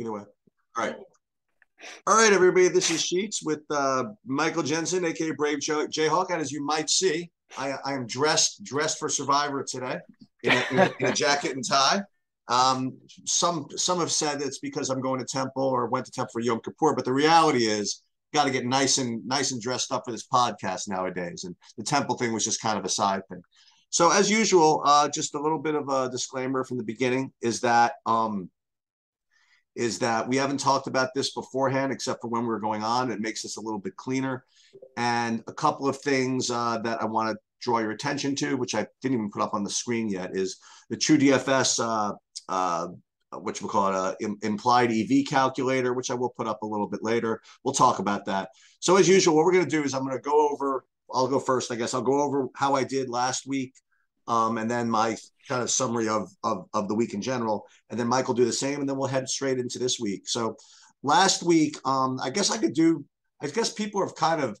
Either way. All right. All right, everybody. This is Sheets with uh, Michael Jensen, aka Brave Jayhawk, and as you might see, I, I am dressed dressed for Survivor today in a, in a, in a jacket and tie. Um, some some have said it's because I'm going to Temple or went to Temple for Yom Kippur, but the reality is, got to get nice and nice and dressed up for this podcast nowadays. And the Temple thing was just kind of a side thing. So as usual, uh, just a little bit of a disclaimer from the beginning is that um, is that we haven't talked about this beforehand, except for when we were going on. It makes this a little bit cleaner. And a couple of things uh, that I want to draw your attention to, which I didn't even put up on the screen yet, is the True DFS, uh, uh, which we'll call it a Im- implied EV calculator, which I will put up a little bit later. We'll talk about that. So as usual, what we're going to do is I'm going to go over. I'll go first, I guess. I'll go over how I did last week um, and then my kind of summary of, of, of the week in general. And then Mike will do the same, and then we'll head straight into this week. So last week, um, I guess I could do. I guess people have kind of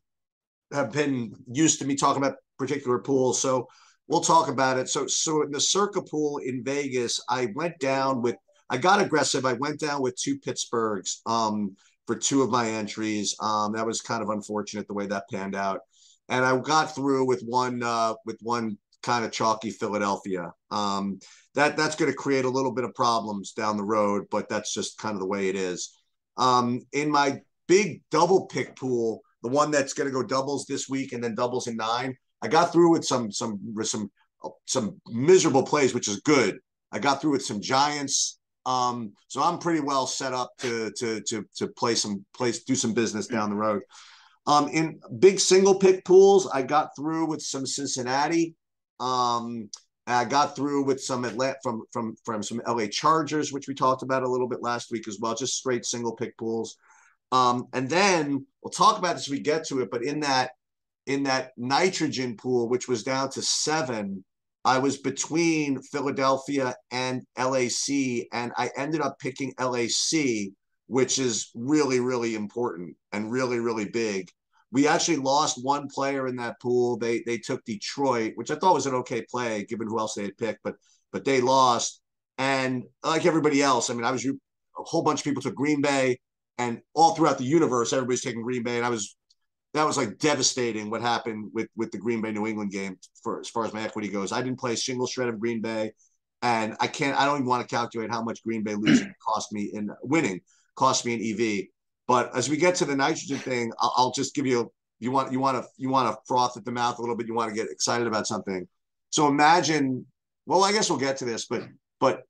have been used to me talking about particular pools, so we'll talk about it. So so in the Circa pool in Vegas, I went down with. I got aggressive. I went down with two Pittsburghs um, for two of my entries. Um, that was kind of unfortunate the way that panned out and I got through with one uh, with one kind of chalky Philadelphia. Um, that that's going to create a little bit of problems down the road, but that's just kind of the way it is. Um, in my big double pick pool, the one that's going to go doubles this week and then doubles in nine, I got through with some some some some miserable plays, which is good. I got through with some Giants. Um, so I'm pretty well set up to to to to play some place do some business down the road. Um, in big single pick pools, I got through with some Cincinnati. Um, I got through with some Atlanta from from from some LA Chargers, which we talked about a little bit last week as well, just straight single pick pools. Um, and then we'll talk about this as we get to it. But in that in that nitrogen pool, which was down to seven, I was between Philadelphia and LAC, and I ended up picking LAC, which is really really important and really really big. We actually lost one player in that pool. They they took Detroit, which I thought was an okay play given who else they had picked, but but they lost. And like everybody else, I mean, I was a whole bunch of people took Green Bay, and all throughout the universe, everybody's taking Green Bay, and I was that was like devastating what happened with with the Green Bay New England game for as far as my equity goes. I didn't play a single shred of Green Bay, and I can't. I don't even want to calculate how much Green Bay losing cost me in winning cost me an EV. But as we get to the nitrogen thing, I'll, I'll just give you you want you want to you want to froth at the mouth a little bit. You want to get excited about something. So imagine. Well, I guess we'll get to this, but but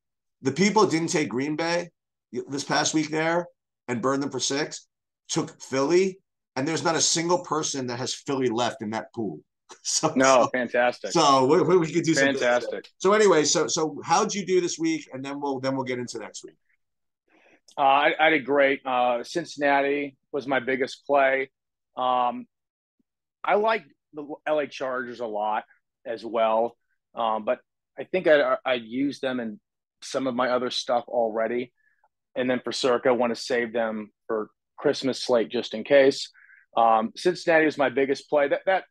the people didn't take Green Bay this past week there and burned them for six. Took Philly, and there's not a single person that has Philly left in that pool. So, no, fantastic. So we, we could do fantastic. So anyway, so so how'd you do this week, and then we'll then we'll get into next week. Uh, I, I, did great. Uh, Cincinnati was my biggest play. Um, I like the LA Chargers a lot as well, um, but I think I I used them in some of my other stuff already, and then for Circa, I want to save them for Christmas slate just in case. Um, Cincinnati was my biggest play. That that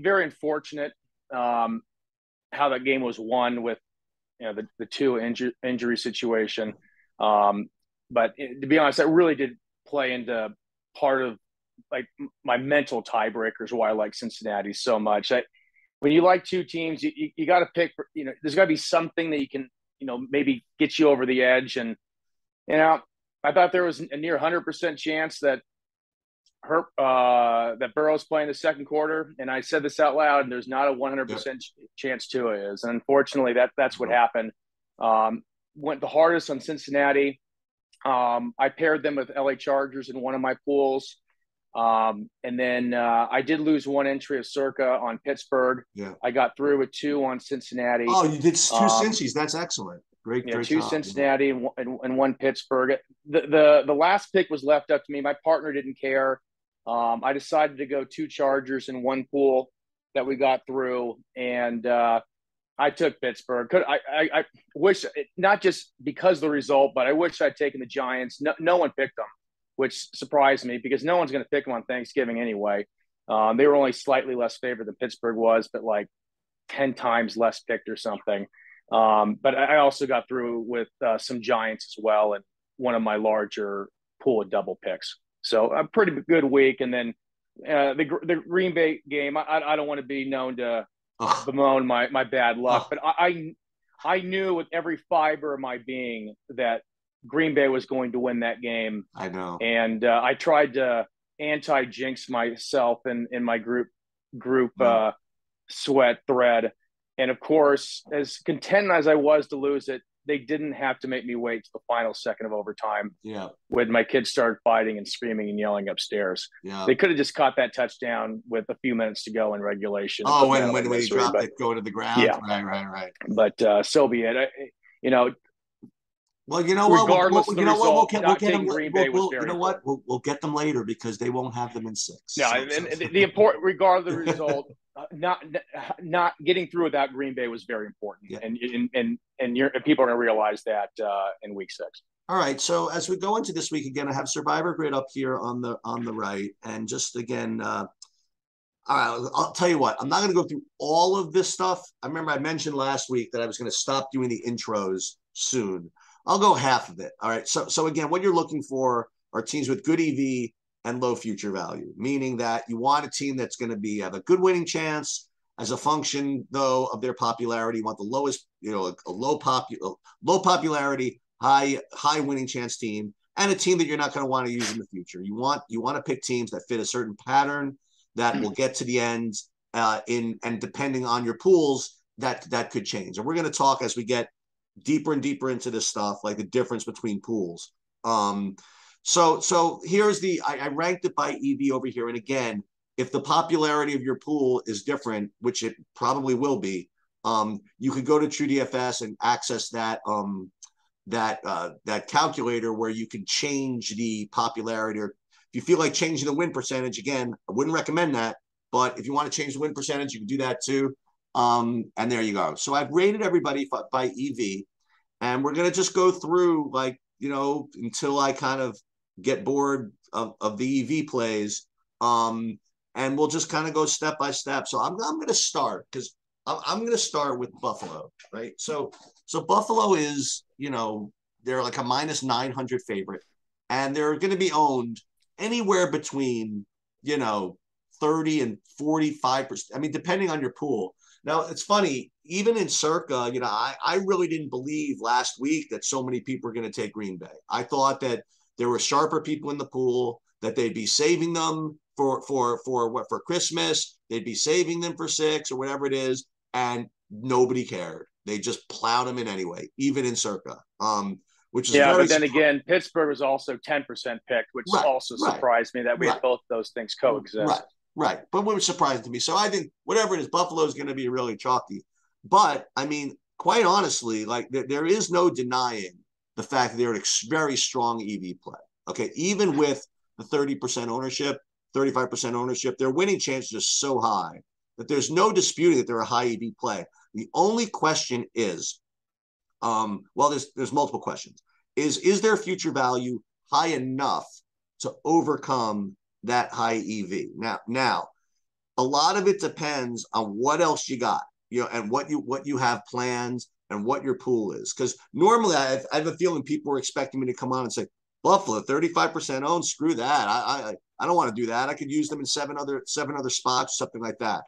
very unfortunate um, how that game was won with you know the the Tua injury injury situation. Um, but Tua be honest, that really did play into part of like my mental tiebreakers why I like Cincinnati so much. I, when you like two teams, you, you, you got to pick, you know, there's got to be something that you can, you know, maybe get you over the edge. And, you know, I thought there was a near 100% chance that her, uh, that Burrow's playing the second quarter. And I said this out loud, and there's not a 100% chance to is, And unfortunately, that that's what happened. Um, went the hardest on Cincinnati. Um, I paired them with LA Chargers in one of my pools. Um, and then uh, I did lose one entry of Circa on Pittsburgh. Yeah. I got through with two on Cincinnati. Oh, you did two um, Cincy's. That's excellent. Great. Yeah, great two Cincinnati and, and, and, one Pittsburgh. The, the the last pick was left up to me. My partner didn't care. Um, I decided to go two Chargers in one pool that we got through, and uh, I took Pittsburgh. Could I, I, I wish not just because the result, but I wish I'd taken the Giants. No, no one picked them, which surprised me because no one's going to pick them on Thanksgiving anyway. Um, they were only slightly less favored than Pittsburgh was, but like ten times less picked or something. Um, but I also got through with uh, some Giants as well, and one of my larger pool of double picks. So a pretty good week, and then uh, the the Green Bay game. I, I don't want to be known to Ugh. bemoan my my bad luck, Ugh. but I, I I knew with every fiber of my being that Green Bay was going to win that game. I know, and uh, I tried to anti jinx myself in in my group group uh, sweat thread, and of course, as content as I was to lose it, they didn't have to make me wait to the final second of overtime. Yeah. When my kids started fighting and screaming and yelling upstairs. Yeah. They could have just caught that touchdown with a few minutes to go in regulation. Oh, when when, when he dropped but, it, go to the ground. Yeah. Right, right, right. But uh, so be it. I, you know, well, you know what? Regardless we'll, you know result, what? We'll get, we'll get them. We'll, we'll, you know what? We'll, we'll get them later because they won't have them in six. Yeah, so, and, so. the important, regardless of the result, uh, not not getting through without Green Bay was very important, yeah. and and and and, and people are going to realize that uh, in Week Six. All right. So as we go into this week again, I have Survivor Grid up here on the on the right, and just again. Uh, all right, I'll tell you what. I'm not going to go through all of this stuff. I remember I mentioned last week that I was going to stop doing the intros soon. I'll go half of it. All right. So so again, what you're looking for are teams with good EV and low future value, meaning that you want a team that's going to be have a good winning chance as a function though of their popularity. You want the lowest, you know, a, a low pop low popularity, high high winning chance team and a team that you're not going to want to use in the future. You want you want to pick teams that fit a certain pattern that will get to the end uh, in and depending on your pools that that could change. And we're going to talk as we get deeper and deeper into this stuff, like the difference between pools. Um, so so here's the I, I ranked it by EV over here, and again, if the popularity of your pool is different, which it probably will be, um, you could go to TrueDFS and access that um, that uh, that calculator where you can change the popularity or if you feel like changing the win percentage again i wouldn't recommend that but if you want to change the win percentage you can do that too um, and there you go. So I've rated everybody by EV, and we're gonna just go through like you know until I kind of get bored of, of the EV plays. Um, and we'll just kind of go step by step. So I'm I'm gonna start because I'm, I'm gonna start with Buffalo, right? So so Buffalo is you know they're like a minus 900 favorite, and they're going to be owned anywhere between you know 30 and 45 percent. I mean, depending on your pool. Now it's funny, even in Circa, you know, I, I really didn't believe last week that so many people were going to take Green Bay. I thought that there were sharper people in the pool, that they'd be saving them for for for what for Christmas, they'd be saving them for six or whatever it is, and nobody cared. They just plowed them in anyway, even in Circa. Um, which is yeah, but then again, Pittsburgh was also ten percent picked, which right, also surprised me that we right. had both those things coexist. Right. Right. But what was surprising to me. So I think whatever it is, Buffalo is going to be really chalky. But I mean, quite honestly, like there, there is no denying the fact that they're a very strong EV play. Okay. Even with the 30% ownership, 35% ownership, their winning chances are so high that there's no disputing that they're a high EV play. The only question is, um, well, there's there's multiple questions. Is is their future value high enough to overcome that high EV. Now, now, a lot of it depends on what else you got, you know, and what you what you have plans and what your pool is. Because normally, I have, I have, a feeling people are expecting me to come on and say, "Buffalo, thirty five percent owned. Screw that. I I I don't want to do that. I could use them in seven other seven other spots, something like that."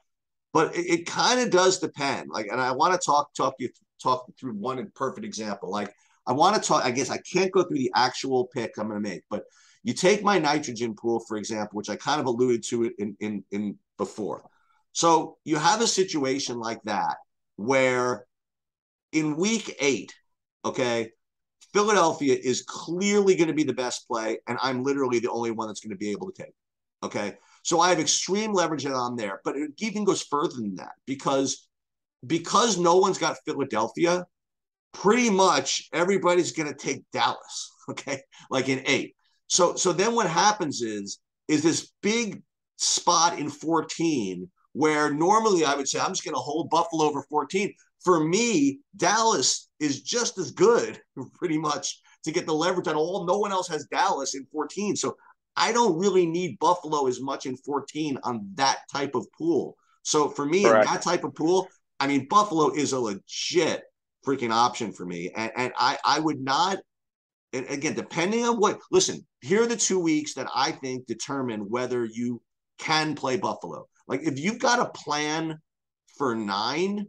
But it, it kind of does depend. Like, and I want to talk talk you talk through one perfect example. Like, I want to talk. I guess I can't go through the actual pick I'm going to make, but you take my nitrogen pool, for example, which I kind of alluded to it in, in, in before. So you have a situation like that where in week eight, okay, Philadelphia is clearly going to be the best play, and I'm literally the only one that's going to be able to take. Okay. So I have extreme leverage on there, but it even goes further than that because because no one's got Philadelphia, pretty much everybody's going to take Dallas. Okay. Like in eight. So so then what happens is is this big spot in 14 where normally I would say I'm just going to hold Buffalo over 14. For me, Dallas is just as good, pretty much, to get the leverage on all. No one else has Dallas in 14. So I don't really need Buffalo as much in 14 on that type of pool. So for me, Correct. in that type of pool, I mean, Buffalo is a legit freaking option for me. And, and I, I would not and again, depending on what, listen, here are the two weeks that I think determine whether you can play Buffalo. Like if you've got a plan for nine,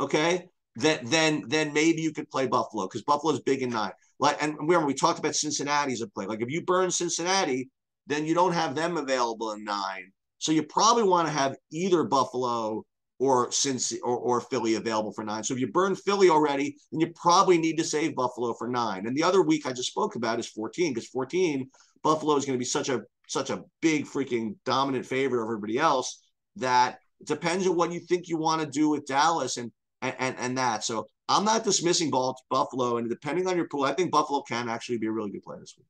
okay, then then then maybe you could play Buffalo because Buffalo's big in nine. Like and remember we talked about Cincinnati as a play. Like if you burn Cincinnati, then you don't have them available in nine. So you probably want to have either Buffalo or since or, or Philly available for nine. So if you burn Philly already, then you probably need to save Buffalo for nine. And the other week I just spoke about is 14 because 14 Buffalo is going to be such a such a big freaking dominant favorite of everybody else that it depends on what you think you want to do with Dallas and and and, and that. So I'm not dismissing Buffalo, and depending on your pool, I think Buffalo can actually be a really good play this week.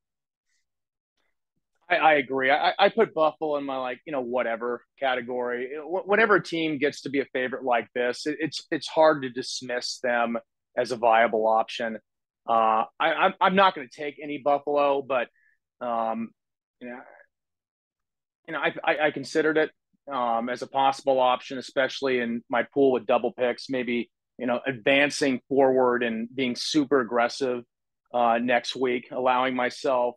I, I agree. I, I, put Buffalo in my like you know whatever category. Whenever a team gets to be a favorite like this, it, it's it's hard to dismiss them as a viable option. Uh, I, I'm I'm not going to take any Buffalo, but um, you know, you know, I I, I considered it um, as a possible option, especially in my pool with double picks. Maybe you know advancing forward and being super aggressive uh, next week, allowing myself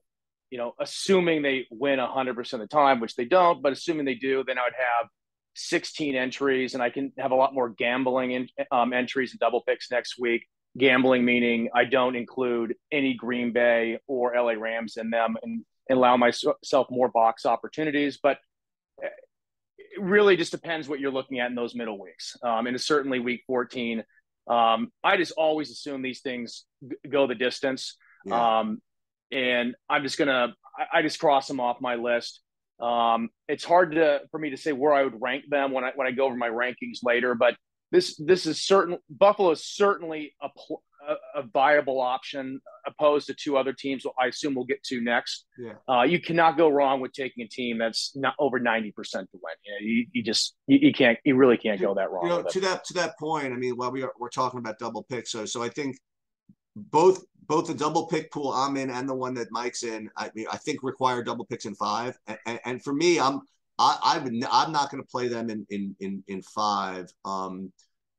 you know, assuming they win 100% of the time, which they don't, but assuming they do, then I would have 16 entries and I can have a lot more gambling in, um, entries and double picks next week. Gambling meaning I don't include any Green Bay or LA Rams in them and, and allow myself more box opportunities. But it really just depends what you're looking at in those middle weeks. Um, and it's certainly week 14. Um, I just always assume these things go the distance. Yeah. Um, and I'm just gonna I, I just cross them off my list. Um, it's hard to for me to say where I would rank them when I when I go over my rankings later, but this this is certain Buffalo is certainly a, a, a viable option opposed to two other teams. I assume we'll get to next. Yeah. Uh, you cannot go wrong with taking a team that's not over ninety percent to win. You, know, you, you just you, you, can't you really can't go that wrong. You know, to that to that point, I mean, while we are we're talking about double picks, so so I think both both the double pick pool I'm in and the one that Mike's in, I mean, I think require double picks in five. And, and, for me, I'm I, I I'm not going to play them in in in in five. Um,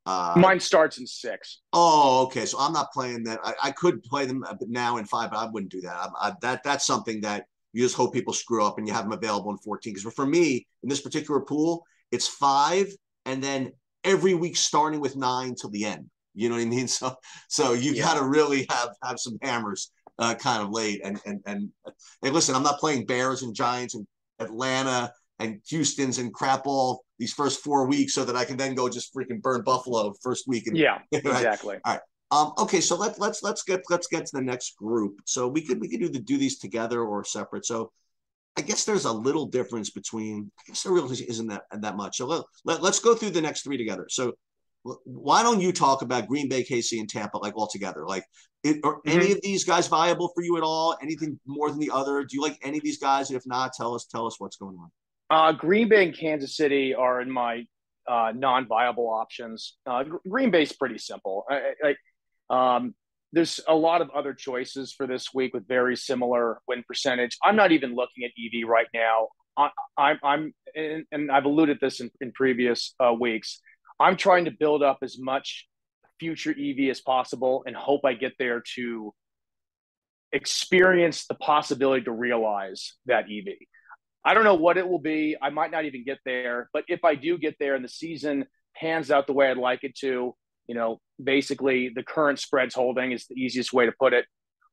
uh, Mine starts in six. Oh, okay. So I'm not playing that. I, I could play them now in five, but I wouldn't do that. I, I, that that's something that you just hope people screw up and you have them available in 14. Because for me, in this particular pool, it's five, and then every week starting with nine till the end. You know what I mean? So so you yeah. got to really have have some hammers uh, kind of late. And and and hey, listen, I'm not playing Bears and Giants and Atlanta and Houston's and crap all these first four weeks so that I can then go just freaking burn Buffalo first week. And, yeah, right? exactly. All right. Um, okay, so let's let's let's get let's get to the next group. So we could we could do the do these together or separate. So I guess there's a little difference between. I guess there really isn't that that much. So let, let let's go through the next three together. So why don't you talk about Green Bay, KC, and Tampa like all together? Like, it, are mm-hmm. any of these guys viable for you at all? Anything more than the other? Do you like any of these guys? And if not, tell us tell us what's going on. Uh, Green Bay and Kansas City are in my uh, non-viable options. Uh, Green Bay's pretty simple. I, I, um, there's a lot of other choices for this week with very similar win percentage. I'm not even looking at EV right now. I, am and, and, I've alluded this in, in previous uh, weeks. I'm trying to build up as much future EV as possible and hope I get there to experience the possibility to realize that EV. I don't know what it will be. I might not even get there, but if I do get there and the season pans out the way I'd like it to, you know, basically the current spreads holding is the easiest way to put it.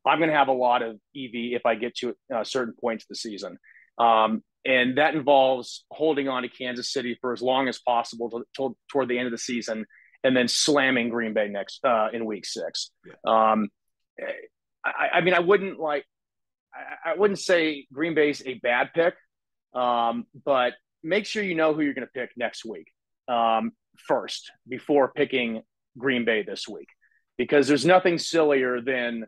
I'm going to have a lot of EV if I get to a certain point of the season. Um, and that involves holding on to Kansas City for as long as possible to, to, toward the end of the season, and then slamming Green Bay next uh, in Week Six. Yeah. Um, I, I, mean, I wouldn't like, I, I, wouldn't say Green Bay's a bad pick, um, but make sure you know who you're going to pick next week um, first before picking Green Bay this week, because there's nothing sillier than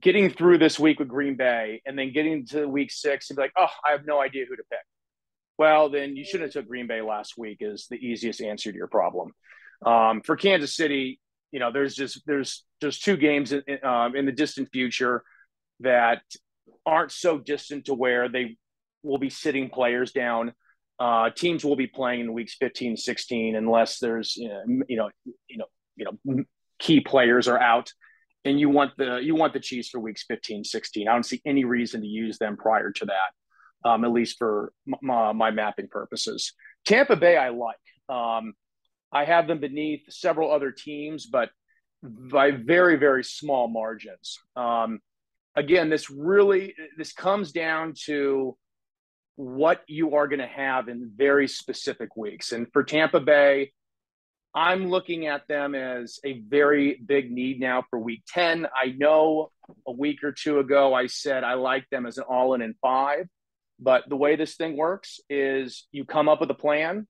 getting through this week with Green Bay and then getting to week six and be like, oh, I have no idea who to pick. Well, then you shouldn't have took Green Bay last week is the easiest answer to your problem. Um, for Kansas City, you know, there's just there's there's two games in, um, in the distant future that aren't so distant to where they will be sitting players down. Uh, teams will be playing in weeks 15, 16, unless there's you know you know you know, you know key players are out and you want the you want the Chiefs for weeks 15, 16. I don't see any reason to use them prior to that, um, at least for my, my, mapping purposes. Tampa Bay, I like. Um, I have them beneath several other teams, but by very very small margins. Um, again, this really this comes down to what you are going to have in very specific weeks. And for Tampa Bay, I'm looking at them as a very big need now for week 10. I know a week or two ago I said I like them as an all in in five, but the way this thing works is you come up with a plan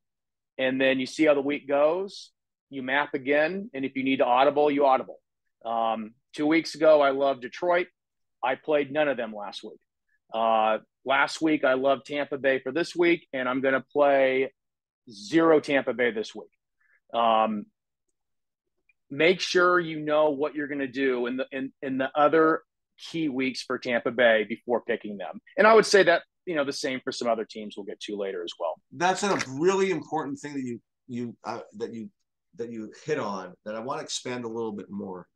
and then you see how the week goes. You map again. And if you need to audible, you audible. Um, two weeks ago, I loved Detroit. I played none of them last week. Uh, last week, I loved Tampa Bay for this week, and I'm going to play zero Tampa Bay this week. Um, make sure you know what you're going to do in the in, in the other key weeks for Tampa Bay before picking them. And I would say that you know the same for some other teams we'll get to later as well. That's a really important thing that you you uh, that you that you hit on that I want to expand a little bit more.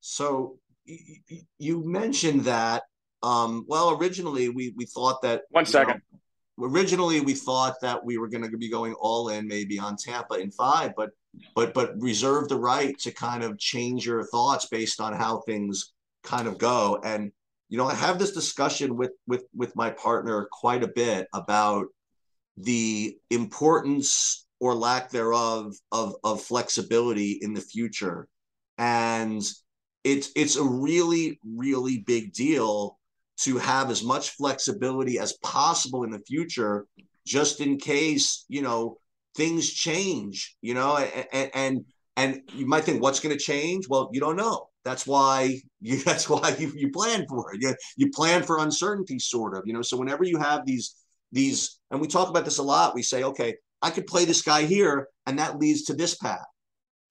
So y- you mentioned that um, well originally we we thought that one second know, originally we thought that we were going to be going all in maybe on Tampa in five, but but but reserve the right to kind of change your thoughts based on how things kind of go. And you know, I have this discussion with with with my partner quite a bit about the importance or lack thereof of of flexibility in the future. And it's it's a really really big deal to have as much flexibility as possible in the future, just in case, you know, things change, you know, and, and, and you might think what's going to change? Well, you don't know. That's why you, that's why you, you plan for it. You, you plan for uncertainty sort of, you know, so whenever you have these, these, and we talk about this a lot, we say, okay, I could play this guy here and that leads to this path.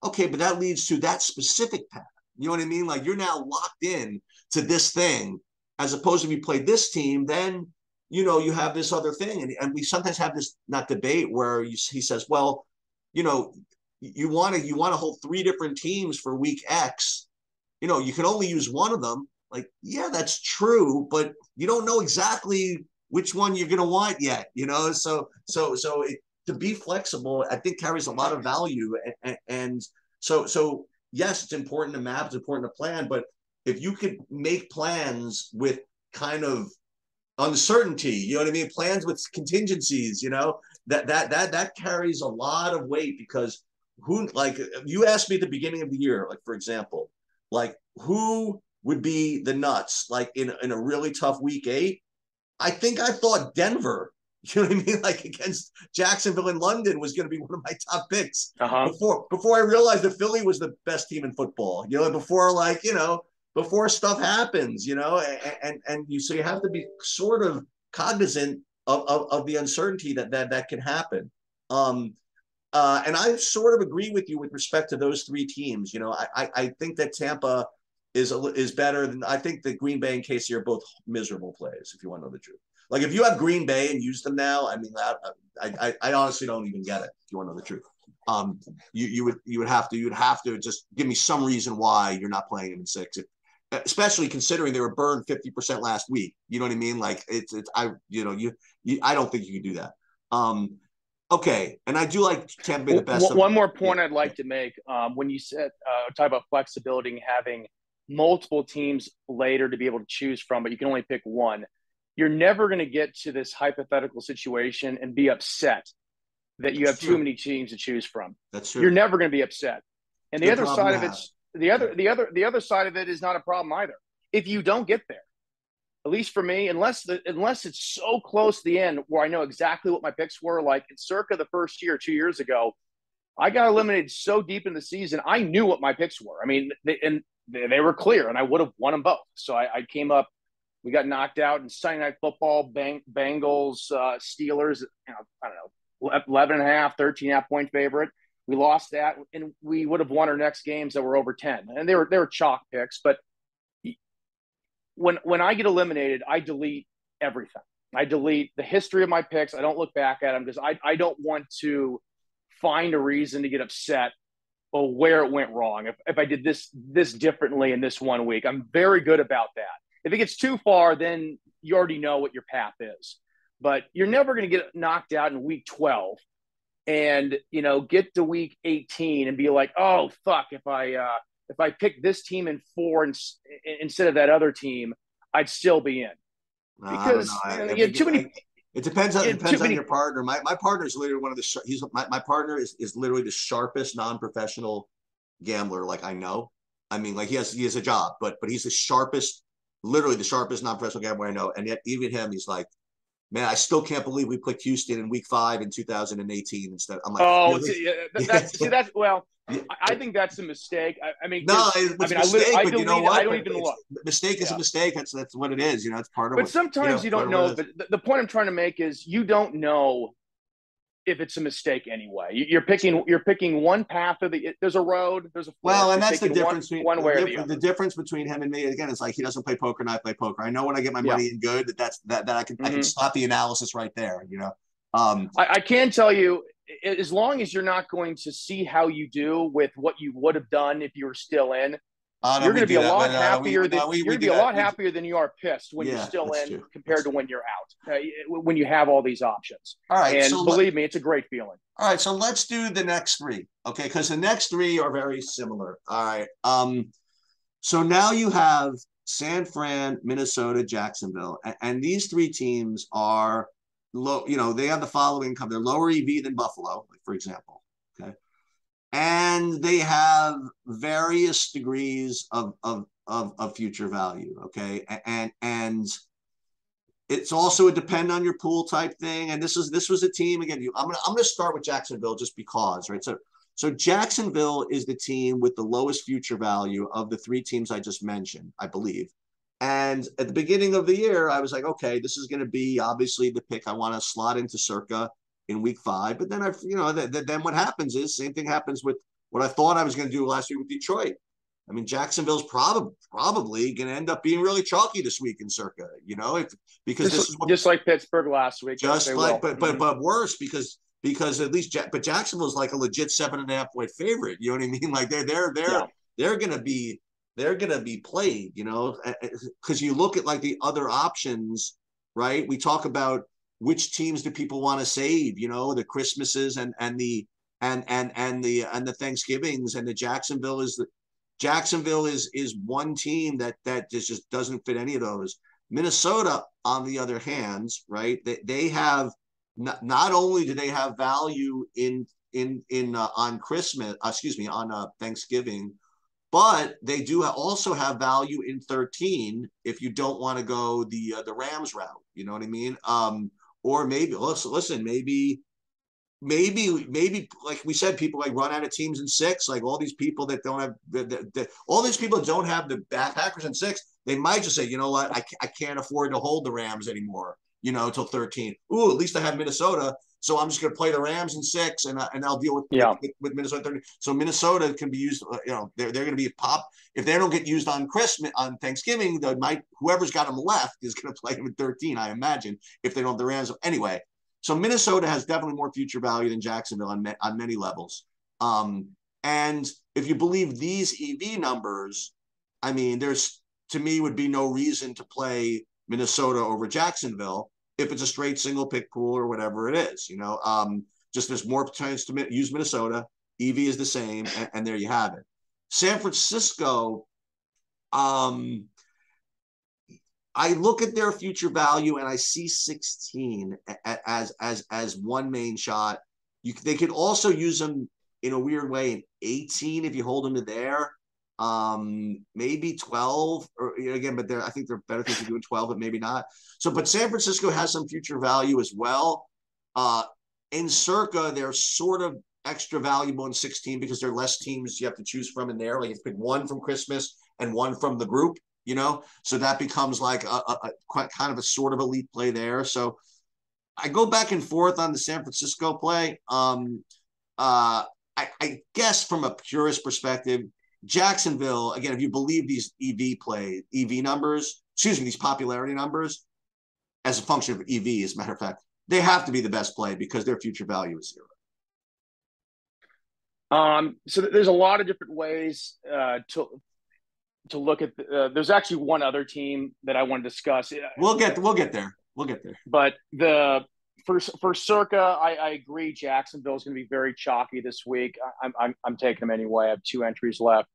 Okay, but that leads to that specific path. You know what I mean? Like you're now locked in to this thing as opposed to if you play this team, then you know you have this other thing, and, and we sometimes have this not debate where you, he says, well, you know, you want to you want to hold three different teams for week X, you know, you can only use one of them. Like, yeah, that's true, but you don't know exactly which one you're going to want yet, you know. So so so it, to be flexible, I think carries a lot of value, and, and so so yes, it's important to map, it's important to plan, but if you could make plans with kind of uncertainty, you know what I mean? Plans with contingencies, you know, that that that that carries a lot of weight because who like you asked me at the beginning of the year, like for example, like who would be the nuts like in in a really tough week eight? I think I thought Denver. You know what I mean? Like against Jacksonville in London was going to be one of my top picks uh-huh. before before I realized that Philly was the best team in football. You know, before like you know before stuff happens, you know, and, and, and you, so you have to be sort of cognizant of, of, of the uncertainty that, that, that can happen. Um, uh, and I sort of agree with you with respect to those three teams. You know, I, I think that Tampa is a, is better than I think that Green Bay and KC are both miserable plays. If you want to know the truth, like if you have Green Bay and use them now, I mean, I, I, I honestly don't even get it. If you want to know the truth, um, you you would you would have to you would have to just give me some reason why you're not playing them in six. If, especially considering they were burned 50% last week. You know what I mean? Like it's, it's, I, you know, you, you I don't think you can do that. Um, okay. And I do like Tampa Bay the best. One, more point yeah. I'd like to make. Um, when you said, uh, talk about flexibility and having multiple teams later to be able to choose from, but you can only pick one. You're never going to get to this hypothetical situation and be upset that you That's have true. too many teams to choose from. That's true. You're never going to be upset. And the other side of it's the other the other the other side of it is not a problem either. If you don't get there, at least for me, unless the unless it's so close to the end where I know exactly what my picks were, like in circa the first year, two years ago, I got eliminated so deep in the season, I knew what my picks were. I mean, they, and they, were clear, and I would have won them both. So I, I, came up. We got knocked out in Sunday Night Football, Bang, Bengals, uh, Steelers. You know, I don't know, 11 and a half, 13 and a half point favorite. We lost that, and we would have won our next games that were over ten, and they were they were chalk picks. But when when I get eliminated, I delete everything. I delete the history of my picks. I don't look back at them because I I don't want to find a reason to get upset or where it went wrong. If, if I did this this differently in this one week, I'm very good about that. If it gets too far, then you already know what your path is. But you're never going to get knocked out in week 12 and you know get to week 18 and be like, oh fuck, if I uh, if I pick this team in four and, instead of that other team, I'd still be in. Because you know, too many. It depends on it depends on your partner. My my partner is literally one of the he's my, my partner is is literally the sharpest non-professional gambler like I know. I mean, like he has he has a job, but but he's the sharpest, literally the sharpest non-professional gambler I know. And yet even him, he's like, man, I still can't believe we played Houston in Week Five in 2018 instead. I'm like, oh, really? see, that's see, that's well. I think that's a mistake. I, I mean, no, it's I mean, mistake, I, delete, you know what? I don't even look. Mistake is yeah. a mistake. That's that's what it is. You know, it's part of. But what, sometimes you, know, you don't know. But the, the point I'm trying to make is you don't know if it's a mistake anyway. You're picking you're picking one path of the. There's a road. There's a well, and that's the difference one, between one way the, or the, other. the difference between him and me. Again, it's like he doesn't play poker, and I play poker. I know when I get my money yeah. in good that that's that that I can mm-hmm. I can mm-hmm. stop the analysis right there. You know, um, I, I can tell you as long as you're not going to see how you do with what you would have done if you were still in, uh, you're going to be a lot happier than you're going to be a lot happier than you are pissed when yeah, you're still in true. compared that's to when you're out. Uh, when you have all these options. All right, and so believe let, me, it's a great feeling. All right, so let's do the next three, okay? Because the next three are very similar. All right. Um, so now you have San Fran, Minnesota, Jacksonville, and, and these three teams are low. You know, they have the following income. They're lower EV than Buffalo, for example and they have various degrees of, of, of, of future value. Okay. And, and it's also a depend on your pool type thing. And this is, this was a team again, you, I'm to, I'm to start with Jacksonville just because, right. So, so Jacksonville is the team with the lowest future value of the three teams I just mentioned, I believe. And at the beginning of the year, I was like, okay, this is going to be obviously the pick I want to slot into circa in week five. But then I, you know, th- th- then what happens is same thing happens with what I thought I was going to do last week with Detroit. I mean, Jacksonville's probably probably going to end up being really chalky this week in Circa, you know, if because just, this is what, just like Pittsburgh last week. Just like, but but mm-hmm. but worse because because at least but Jacksonville's like a legit seven and a half point favorite. You know what I mean? Like they're they're they're yeah. they're going to be they're going to be played, you know, because you look at like the other options, right? We talk about which teams do people want to save? You know, the Christmases and and the and and and the and the Thanksgivings and the Jacksonville is the Jacksonville is is one team that that just, just doesn't fit any of those. Minnesota, on the other hand, right? They they have not, not only do they have value in in in uh, on Christmas, uh, excuse me, on uh, Thanksgiving, but they do also have value in 13 if you don't want to go the uh, the Rams route. You know what I mean? Um, or maybe listen, maybe maybe maybe like we said people like run out of teams in six like all these people that don't have the, the, the all these people don't have the Packers in six they might just say you know what? I, I can't afford to hold the Rams anymore you know until 13 ooh at least I have Minnesota so I'm just going to play the Rams in six, and uh, and I'll deal with yeah. with, with Minnesota. 30. So Minnesota can be used. Uh, you know, they're they're going to be a pop if they don't get used on Christmas on Thanksgiving. They might whoever's got them left is going to play them in 13. I imagine if they don't have the Rams anyway. So Minnesota has definitely more future value than Jacksonville on on many levels. Um, and if you believe these EV numbers, I mean, there's to me would be no reason to play Minnesota over Jacksonville if it's a straight single pick pool or whatever it is. You know, um, just there's more chance to use Minnesota. EV is the same, and, and there you have it. San Francisco, um, I look at their future value and I see 16 as as as one main shot. You they could also use them in a weird way in 18 if you hold them to there um, maybe 12 or again, but I think there are better things to do in 12, but maybe not. So, but San Francisco has some future value as well. Uh, in Circa, they're sort of extra valuable in 16 because there are less teams you have to choose from in there. Like you pick one from Christmas and one from the group, you know, so that becomes like a, a, a quite kind of a sort of elite play there. So I go back and forth on the San Francisco play. Um, uh, I, I guess from a purist perspective, Jacksonville, again, if you believe these EV play, EV numbers, excuse me, these popularity numbers, as a function of EV, as a matter of fact, they have to be the best play because their future value is zero. Um, so there's a lot of different ways uh, to to look at. The, uh, there's actually one other team that I want to discuss. We'll get we'll get there. We'll get there. But the for for Circa, I, I agree. Jacksonville's going to be very chalky this week. I'm I'm I'm taking them anyway. I have two entries left.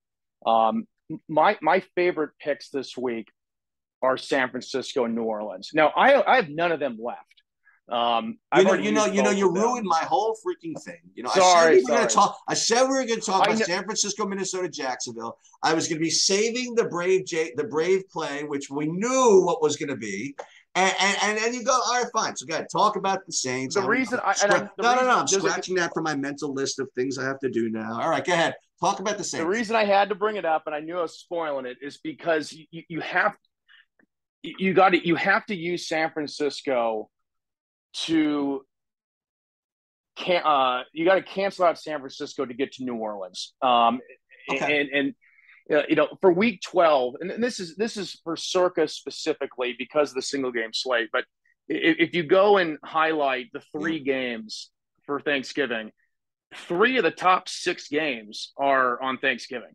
Um, my my favorite picks this week are San Francisco and New Orleans. Now I I have none of them left. Um, you know, you know, you know, you ruined my whole freaking thing. You know, sorry, I said we were going to talk. I said we were going to talk about San Francisco, Minnesota, Jacksonville. I was going to be saving the Brave J, the Brave play, which we knew what was going to be. And, and and then you go, all right, fine. So, go talk about the Saints. The I'm, reason I'm, I, I no, no, no, I'm scratching a, that from my mental list of things I have to do now. All right, go ahead. Talk about the Saints. The reason I had to bring it up, and I knew I was spoiling it, is because you, you have you got to you have to use San Francisco to can uh you got to cancel out San Francisco to get to New Orleans. Um, okay. and and you know for week 12 and this is this is for circa specifically because of the single game slate but if, if you go and highlight the three yeah. games for thanksgiving three of the top six games are on thanksgiving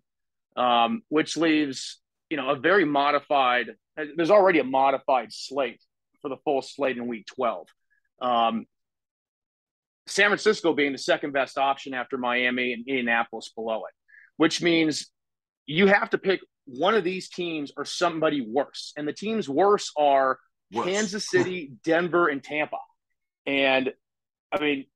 um, which leaves you know a very modified there's already a modified slate for the full slate in week 12 um, San Francisco being the second best option after Miami and Indianapolis below it, which means you have to pick one of these teams or somebody worse. And the teams worse are worse. Kansas City, Denver, and Tampa. And I mean,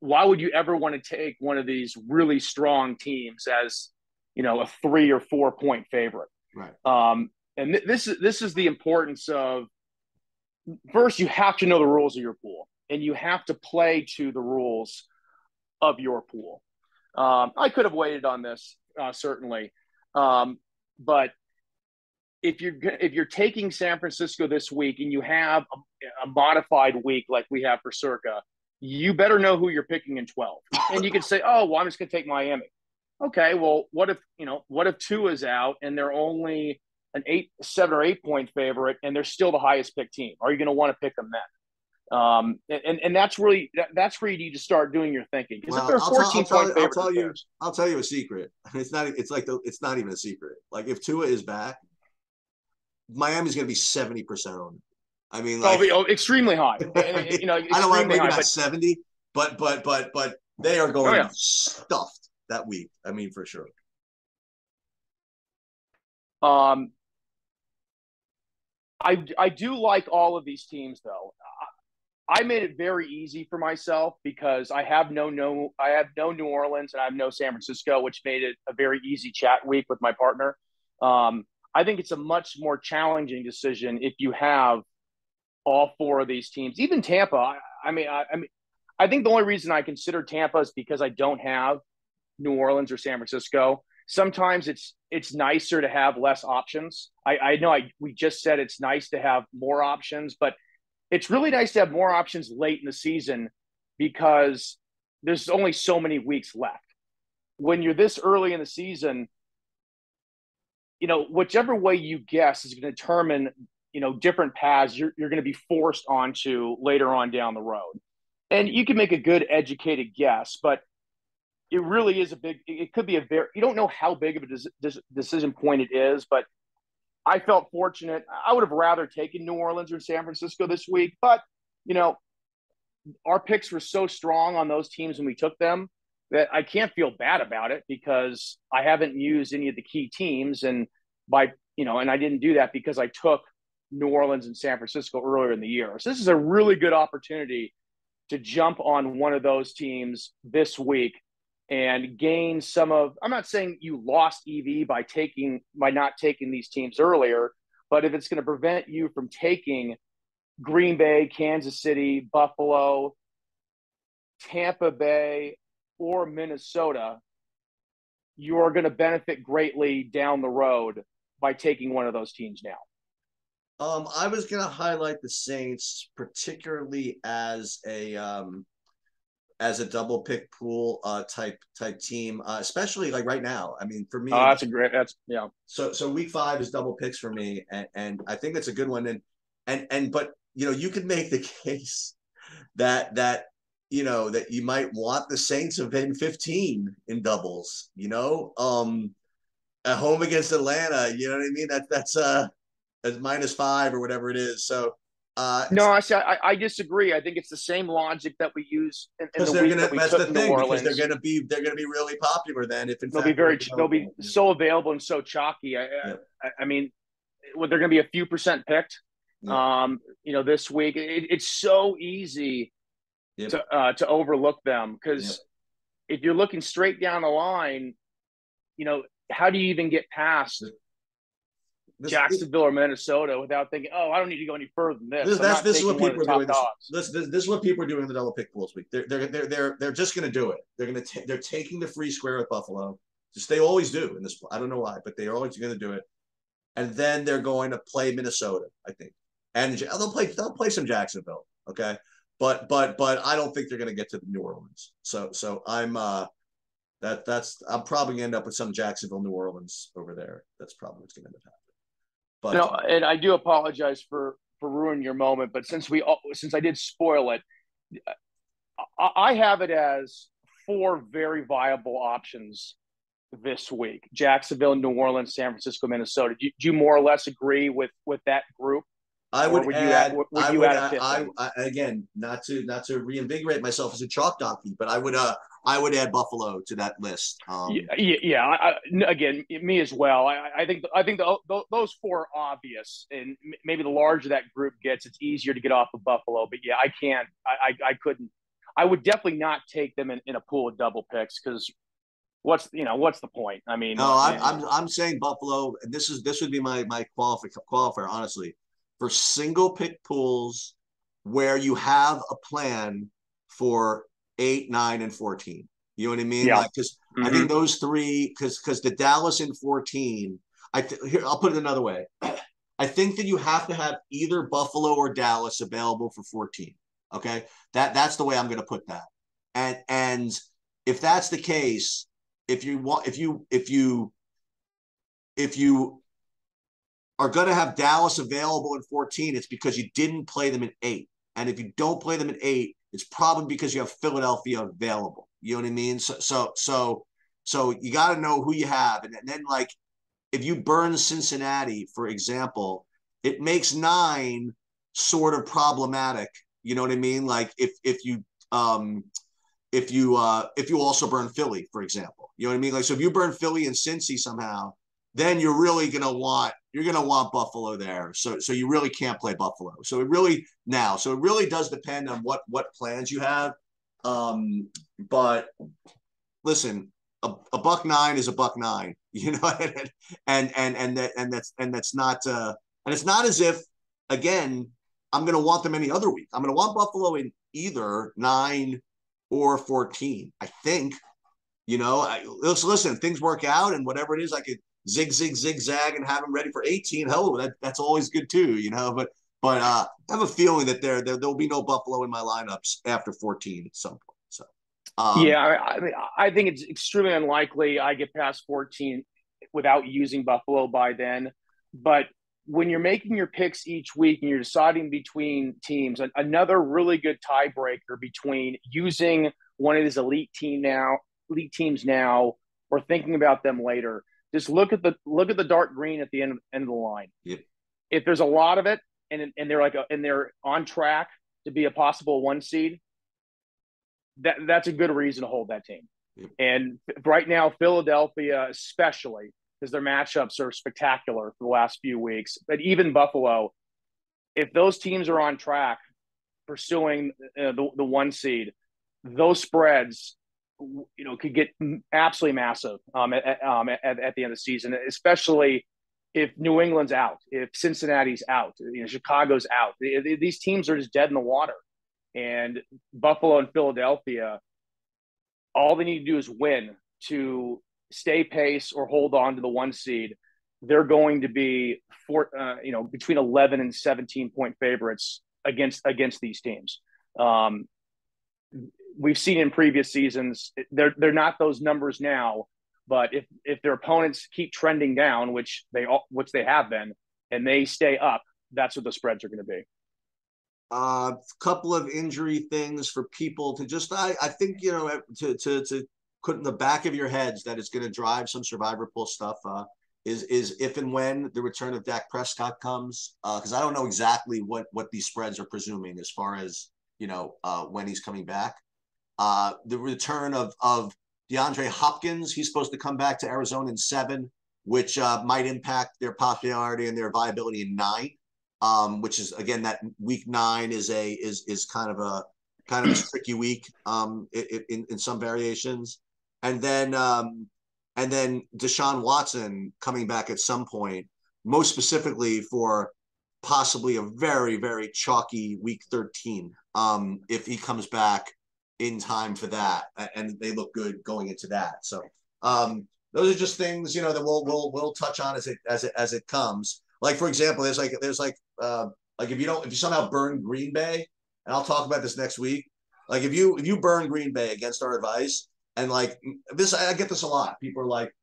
why would you ever want to take one of these really strong teams as you know a three or four point favorite? Right. Um, and th- this is this is the importance of first you have to know the rules of your pool and you have to play to the rules of your pool. Um, I could have waited on this uh, certainly, um, but if you're if you're taking San Francisco this week and you have a, a, modified week like we have for Circa, you better know who you're picking in 12. And you can say, "Oh, well, I'm just going to take Miami." Okay, well, what if you know what if Tua is out and they're only an eight, seven or eight point favorite, and they're still the highest pick team. Are you going to want to pick them then? Um, and and that's really that, that's where you need to start doing your thinking. Because well, if they're 14 tell, I'll tell, I'll tell you, I'll tell you a secret. It's not. It's like the, it's not even a secret. Like if Tua is back, Miami's going to be 70 percent on. I mean, like, oh, oh extremely high. you know, I don't want maybe high, not but, 70, but but but but they are going oh, yeah. stuffed that week. I mean, for sure. Um, I I do like all of these teams though. I made it very easy for myself because I have no no I have no New Orleans and I have no San Francisco, which made it a very easy chat week with my partner. Um, I think it's a much more challenging decision if you have all four of these teams, even Tampa. I, I mean, I, I mean, I think the only reason I consider Tampa is because I don't have New Orleans or San Francisco sometimes it's it's nicer to have less options. I, I know I we just said it's nice to have more options, but it's really nice to have more options late in the season because there's only so many weeks left. When you're this early in the season, you know, whichever way you guess is going to determine, you know, different paths you're, you're going to be forced onto later on down the road. And you can make a good educated guess, but it really is a big it could be a very you don't know how big of a des- decision point it is but i felt fortunate. I would have rather taken new orleans or san francisco this week but you know our picks were so strong on those teams when we took them that i can't feel bad about it because i haven't used any of the key teams. And by you know and i didn't do that because i took new orleans and san francisco earlier in the year. So this is a really good opportunity to jump on one of those teams this week and gain some of i'm not saying you lost ev by taking by not taking these teams earlier but if it's going to prevent you from taking green bay kansas city buffalo tampa bay or minnesota you're going to benefit greatly down the road by taking one of those teams now. Um, I was going to highlight the Saints, particularly as a um, as a double pick pool uh, type type team, uh, especially like right now. I mean, for me, oh, that's a great. That's yeah. So so week five is double picks for me, and, and I think that's a good one. And and and but you know you could make the case that that you know, that you might want the Saints of in 15 in doubles, you know, um, at home against Atlanta, you know what I mean? That that's uh, as minus five or whatever it is. So, uh, no, I, I I disagree. I think it's the same logic that we use in the they're gonna, that's the thing because they're gonna be they're gonna be really popular then if in they'll fact be very they'll be so available and so chalky. I, Yeah. I, I mean, well, they're going to be a few percent picked. Yeah. Um, you know, this week it, it's so easy Yep. to uh, to overlook them because Yep. if you're looking straight down the line, you know, how do you even get past This- Jacksonville or Minnesota without thinking, oh, I don't need to go any further than this. This, that's this is what people are doing. This, this, this, is what people are doing in the double pick pools week. They're they're they're they're, they're just going to do it. They're going to they're taking the free square with Buffalo. Just they always do in this. I don't know why, but they are always going to do it. And then they're going to play Minnesota, I think, and they'll play they'll play some Jacksonville. Okay, but but but I don't think they're going to get to the New Orleans. So so I'm uh that that's I'm probably gonna end up with some Jacksonville, New Orleans over there. That's probably what's going to end up happening. But no, and I do apologize for for ruining your moment, but since we all- since I did spoil it, I, I have it as four very viable options this week: Jacksonville, New Orleans, San Francisco, Minnesota. Do do you more or less agree with with that group? I would, would you add, add- would I you would, add I. I, again, not to not to reinvigorate myself as a chalk donkey, but I would, uh, I would add Buffalo to that list. Um, yeah, yeah. I, again, me as well. I, I think I think the, tho- those four are obvious, and maybe the larger that group gets, it's easier to get off of Buffalo. But yeah, I can't. I I, I couldn't. I would definitely not take them in, in a pool of double picks because what's you know what's the point? I mean, No, I'm, I'm I'm saying Buffalo, and this is this would be my my qualifier qualifier honestly for single pick pools where you have a plan for eight, nine, and fourteen. You know what I mean? Yeah. Like because I mhm. think those three because because the Dallas in fourteen. I th- here I'll put it another way. I think that you have to have either Buffalo or Dallas available for fourteen. Okay, that that's the way I'm going to put that. And and if that's the case, if you want, if you if you if you are going to have Dallas available in 14, it's because you didn't play them in eight. And if you don't play them in eight, it's probably because you have Philadelphia available. You know what I mean? So so so so you got to know who you have, and, and then like if you burn Cincinnati, for example, it makes nine sort of problematic. You know what I mean? Like if if you um if you uh if you also burn Philly, for example. You know what I mean? Like so if you burn Philly and Cincy somehow, then you're really gonna want you're gonna want Buffalo there. So so you really can't play Buffalo. So it really now, so it really does depend on what what plans you have. Um, but listen, a, a buck nine is a buck nine, you know, and and and that and that's and that's not uh and it's not as if again I'm gonna want them any other week. I'm gonna want Buffalo in either nine or 14. I think, you know, I, listen, things work out and whatever it is, I could zig, zig, zigzag and have them ready for 18. Hell, that, that's always good too, you know, but, but uh, I have a feeling that there, there, there'll be no Buffalo in my lineups after 14 at some point. So, um, yeah, I, I mean, I think it's extremely unlikely I get past 14 without using Buffalo by then. But when you're making your picks each week and you're deciding between teams, another really good tiebreaker between using one of these elite team now, elite teams now, or thinking about them later. Just look at the look at the dark green at the end end of the line. Yep. If there's a lot of it, and and they're like a, and they're on track to be a possible one seed, that that's a good reason to hold that team. Yep. And right now, Philadelphia, especially because their matchups are spectacular for the last few weeks, but even Buffalo, if those teams are on track pursuing uh, the the one seed, those spreads, you know, could get absolutely massive um, at, um, at, at the end of the season, especially if New England's out, if Cincinnati's out, you know, Chicago's out. These teams are just dead in the water. And Buffalo and Philadelphia, all they need to do is win to stay pace or hold on to the one seed. They're going to be four, uh, you know, between 11 and 17 point favorites against against these teams. Um, we've seen in previous seasons they're they're not those numbers now, but if if their opponents keep trending down, which they all which they have been, and they stay up, that's what the spreads are going to be. a uh, couple of injury things for people to just I, I think you know to to to put in the back of your heads that it's going to drive some survivor pool stuff uh, is is if and when the return of Dak Prescott comes because uh, I don't know exactly what what these spreads are presuming as far as you know uh, when he's coming back. Uh, the return of of DeAndre Hopkins, he's supposed to come back to Arizona in seven, which uh, might impact their popularity and their viability in nine. Um, which is again that week nine is a is is kind of a kind of a tricky week um, in, in some variations, and then um, and then Deshaun Watson coming back at some point, most specifically for possibly a very very chalky week 13 um, if he comes back in time for that and they look good going into that so um, those are just things you know that we'll we'll we'll touch on as it as it as it comes like for example there's like there's like uh, like if you don't if you somehow burn green bay and i'll talk about this next week like if you if you burn green bay against our advice and like this, I get this a lot. People are like,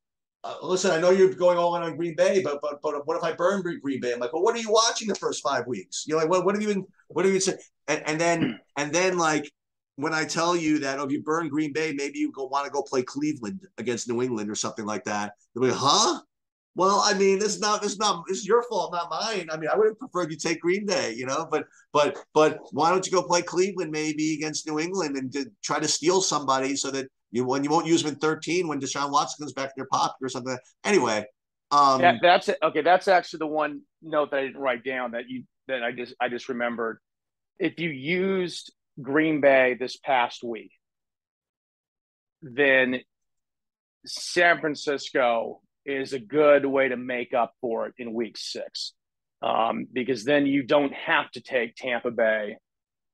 uh, "Listen, I know you're going all in on Green Bay, but but but what if I burn Green Bay?" I'm like, "Well, what are you watching the first five weeks? You know, like what what have you been what have you been and, and then and then like when I tell you that oh, if you burn Green Bay, maybe you go want to go play Cleveland against New England or something like that. They're like, "Huh?" Well, I mean, this is not this is not this is your fault, not mine. I mean, I would have preferred you take Green Bay, you know, but but but why don't you go play Cleveland maybe against New England and to try to steal somebody so that you when you won't use them in 13 when Deshaun Watson comes back in your pocket or something. Anyway, um, yeah, that's it. Okay, that's actually the one note that I didn't write down that you that I just I just remembered. If you used Green Bay this past week, then San Francisco is a good way to make up for it in week six. Um, because then you don't have to take Tampa Bay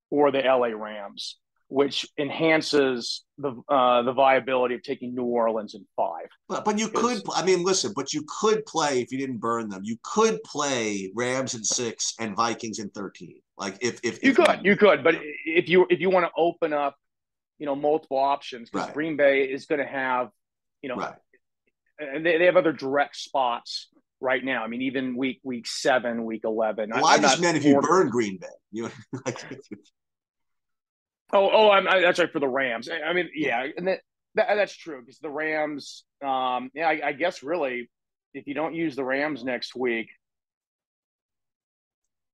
or the LA Rams which enhances the uh, the viability of taking New Orleans in five. But but you could I mean listen, but you could play if you didn't burn them. You could play Rams in six and Vikings in thirteen. Like if if, you could you, you could, but if you if you want to open up, you know, multiple options because right. Green Bay is going to have, you know, right. and they, they have other direct spots right now. I mean, even week week seven, week eleven. Well, I, I just meant if you burn Green Bay, you Oh, oh, I'm, I, that's right for the Rams. I, I mean, yeah, and that, that that's true because the Rams. Um, yeah, I, I, guess really, if you don't use the Rams next week,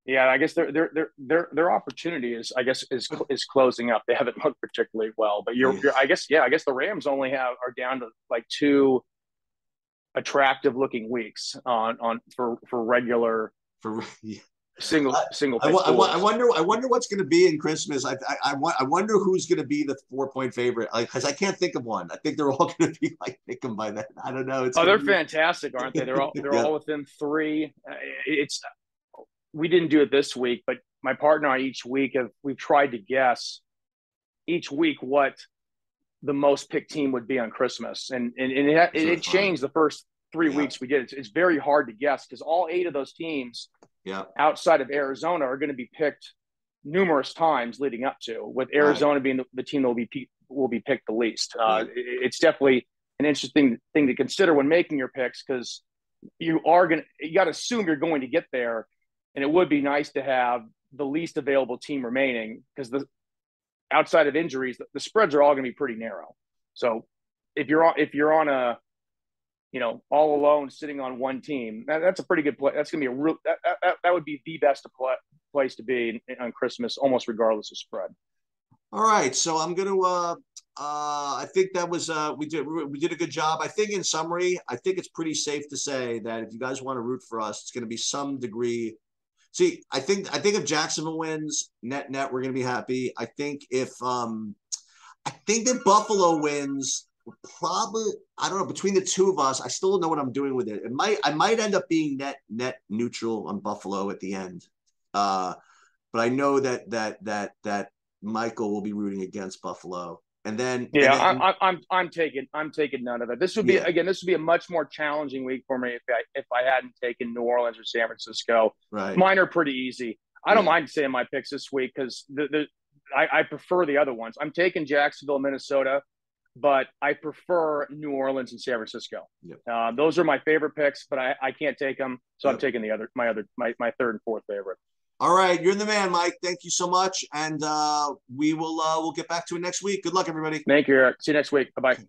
yeah, I guess their their their their opportunity is, I guess, is is closing up. They haven't looked particularly well, but you're, you're I guess, yeah, I guess the Rams only have are down to like two attractive looking weeks on on for for regular for yeah single single. I, I, I, wonder. I wonder what's going to be in Christmas. I, I, I, wonder who's going to be the four point favorite. Because I can't think of one. I think they're all going to be like pick them by then. I don't know. It's oh, they're be... fantastic, aren't they? They're all they're yeah. all within three. Uh, it's we didn't do it this week, but my partner and I each week have we've tried to guess each week what the most picked team would be on Christmas, and and, and it, it, it changed the first three yeah. weeks we did. It's, it's very hard to guess because all eight of those teams yeah. outside of Arizona are going to be picked numerous times leading up to, with Arizona right. being the, the, team that will be will be picked the least. Uh, right. it's definitely an interesting thing to consider when making your picks because you are going to you got to assume you're going to get there, and it would be nice to have the least available team remaining because the outside of injuries, the, the spreads are all going to be pretty narrow. So if you're on if you're on a you know, all alone sitting on one team. That, that's a pretty good play. That's going to be a real, that, that, that, would be the best play, place to be on Christmas, almost regardless of spread. All right. So I'm going to, uh, uh, I think that was, uh, we did, we did a good job. I think in summary, I think it's pretty safe to say that if you guys want to root for us, it's going to be some degree. See, I think, I think if Jacksonville wins net, net, we're going to be happy. I think if, um, I think that Buffalo wins, probably I don't know between the two of us. I still don't know what I'm doing with it. It might I might end up being net net neutral on Buffalo at the end, uh, but I know that that that that Michael will be rooting against Buffalo. And then yeah, and then, I'm I'm I'm taking I'm taking none of it. This would be yeah. again. This would be a much more challenging week for me if I if I hadn't taken New Orleans or San Francisco. Right, mine are pretty easy. I don't mind saying my picks this week because the, the I, I prefer the other ones. I'm taking Jacksonville, Minnesota but I prefer New Orleans and San Francisco. Yep. Uh, those are my favorite picks, but I, I can't take them, so yep. I'm taking the other my other my, my third and fourth favorite. All right, you're in the man, Mike. Thank you so much, and uh, we will uh, we'll get back to it next week. Good luck, everybody. Thank you. See you next week. Bye bye.